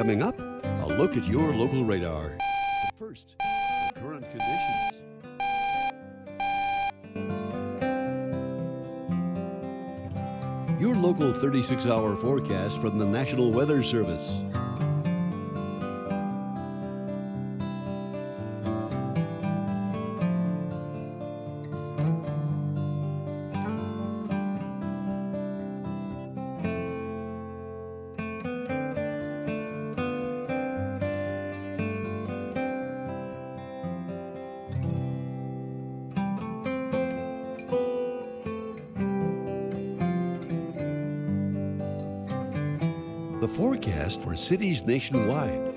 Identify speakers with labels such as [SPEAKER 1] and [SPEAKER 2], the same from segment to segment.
[SPEAKER 1] Coming up, a look at your local radar. But first, current conditions. Your local 36 hour forecast from the National Weather Service. The forecast for cities nationwide.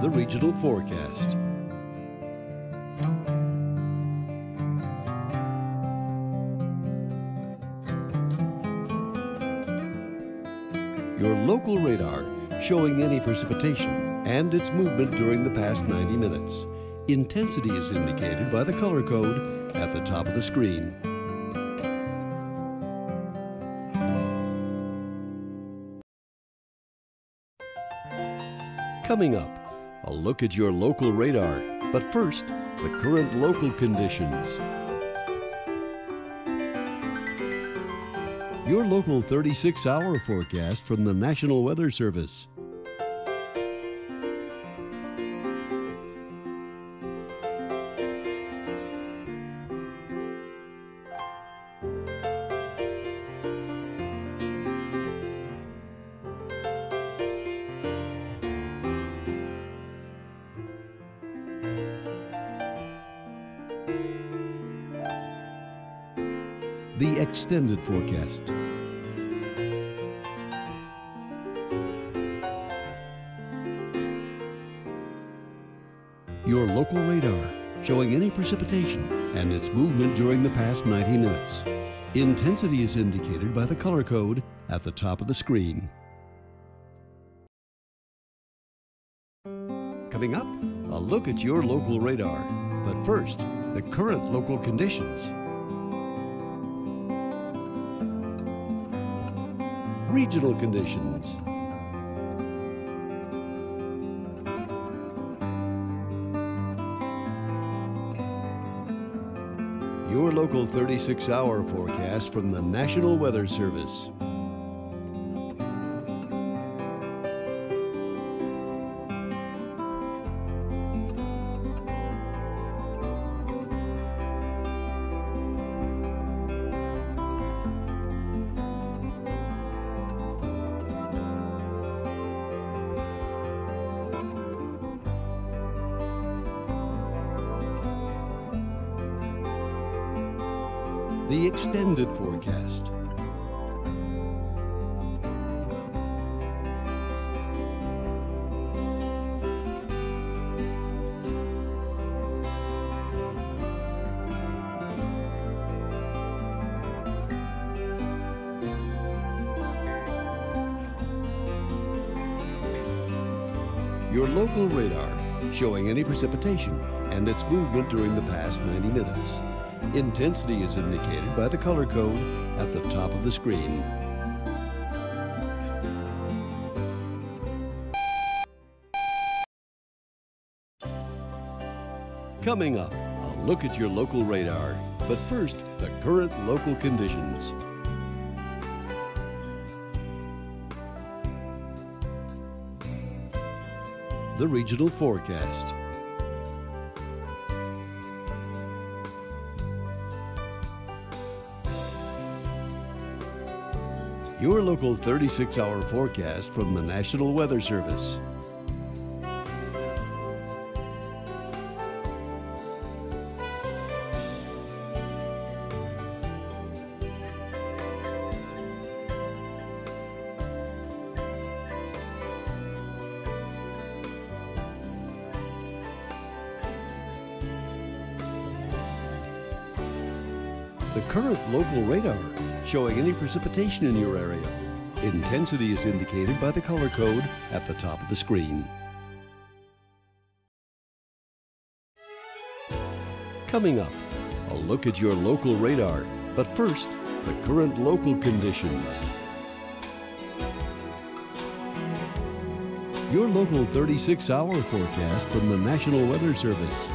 [SPEAKER 1] The regional forecast. Your local radar showing any precipitation and its movement during the past 90 minutes. Intensity is indicated by the color code at the top of the screen. Coming up, a look at your local radar. But first, the current local conditions. Your local 36 hour forecast from the National Weather Service. The extended forecast. Your local radar showing any precipitation and its movement during the past 90 minutes. Intensity is indicated by the color code at the top of the screen. Coming up, a look at your local radar. But first, the current local conditions. Regional conditions. Your local 36 hour forecast from the National Weather Service. The extended forecast. Your local radar showing any precipitation and its movement during the past 90 minutes. Intensity is indicated by the color code at the top of the screen. Coming up, a look at your local radar. But first, the current local conditions. The regional forecast. Your local 36 hour forecast from the National Weather Service. The current local radar showing any precipitation in your area. Intensity is indicated by the color code at the top of the screen. Coming up, a look at your local radar. But first, the current local conditions. Your local 36 hour forecast from the National Weather Service.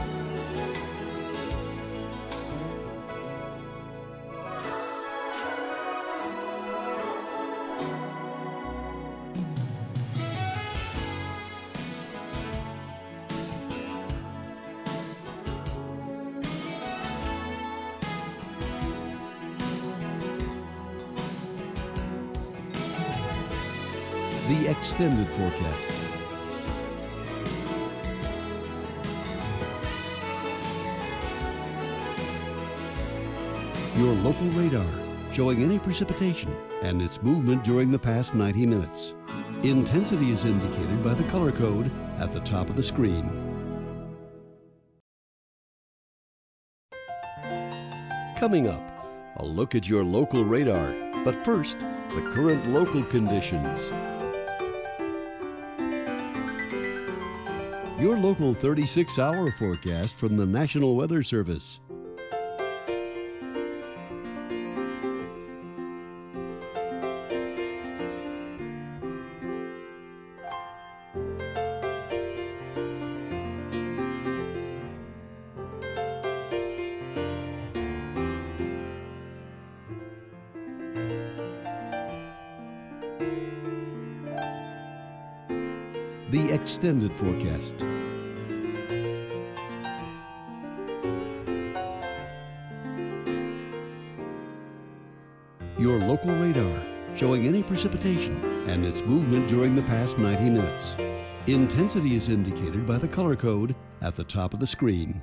[SPEAKER 1] The extended forecast. Your local radar showing any precipitation and its movement during the past 90 minutes. Intensity is indicated by the color code at the top of the screen. Coming up, a look at your local radar. But first, the current local conditions. Your local 36 hour forecast from the National Weather Service. The extended forecast. Your local radar showing any precipitation and its movement during the past 90 minutes. Intensity is indicated by the color code at the top of the screen.